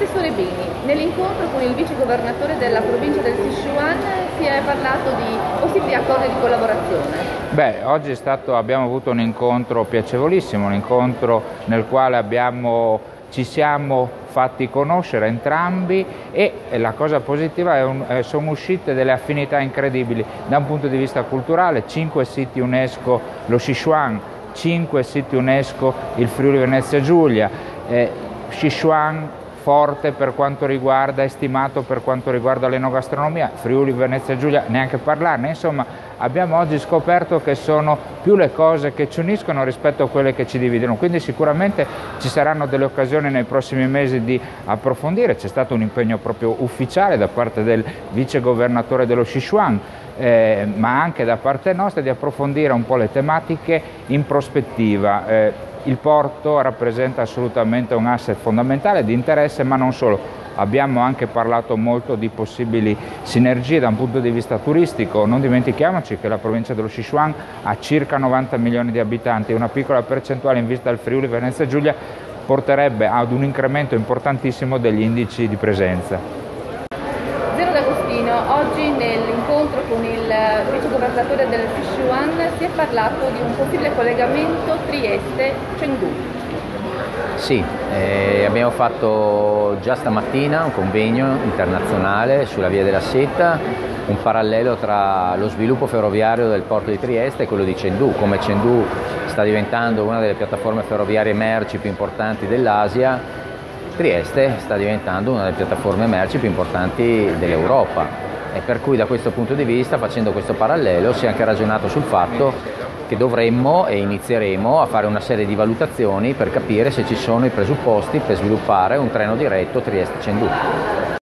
Assessore Bini, nell'incontro con il vice governatore della provincia del Sichuan si è parlato di possibili accordi di collaborazione. Beh, oggi stato, abbiamo avuto un incontro piacevolissimo, un incontro nel quale abbiamo, ci siamo fatti conoscere entrambi e la cosa positiva è che sono uscite delle affinità incredibili da un punto di vista culturale, cinque siti UNESCO, lo Sichuan, cinque siti UNESCO, il Friuli Venezia Giulia, eh, Sichuan forte per quanto riguarda, estimato per quanto riguarda l'enogastronomia, Friuli, Venezia Giulia, neanche parlarne, insomma abbiamo oggi scoperto che sono più le cose che ci uniscono rispetto a quelle che ci dividono, quindi sicuramente ci saranno delle occasioni nei prossimi mesi di approfondire, c'è stato un impegno proprio ufficiale da parte del vice governatore dello Sichuan, eh, ma anche da parte nostra di approfondire un po' le tematiche in prospettiva. Eh, il porto rappresenta assolutamente un asset fondamentale di interesse, ma non solo. Abbiamo anche parlato molto di possibili sinergie da un punto di vista turistico. Non dimentichiamoci che la provincia dello Sichuan ha circa 90 milioni di abitanti una piccola percentuale in vista del Friuli Venezia Giulia porterebbe ad un incremento importantissimo degli indici di presenza. Zero D'Agostino, oggi nell'incontro con il vice governatore del Sichuan si è parlato di un possibile collegamento Trieste-Chengdu. Sì, eh, abbiamo fatto già stamattina un convegno internazionale sulla via della seta, un parallelo tra lo sviluppo ferroviario del porto di Trieste e quello di Chengdu, come Chengdu sta diventando una delle piattaforme ferroviarie merci più importanti dell'Asia, Trieste sta diventando una delle piattaforme merci più importanti dell'Europa e per cui da questo punto di vista, facendo questo parallelo, si è anche ragionato sul fatto che dovremmo e inizieremo a fare una serie di valutazioni per capire se ci sono i presupposti per sviluppare un treno diretto Trieste-Cendù.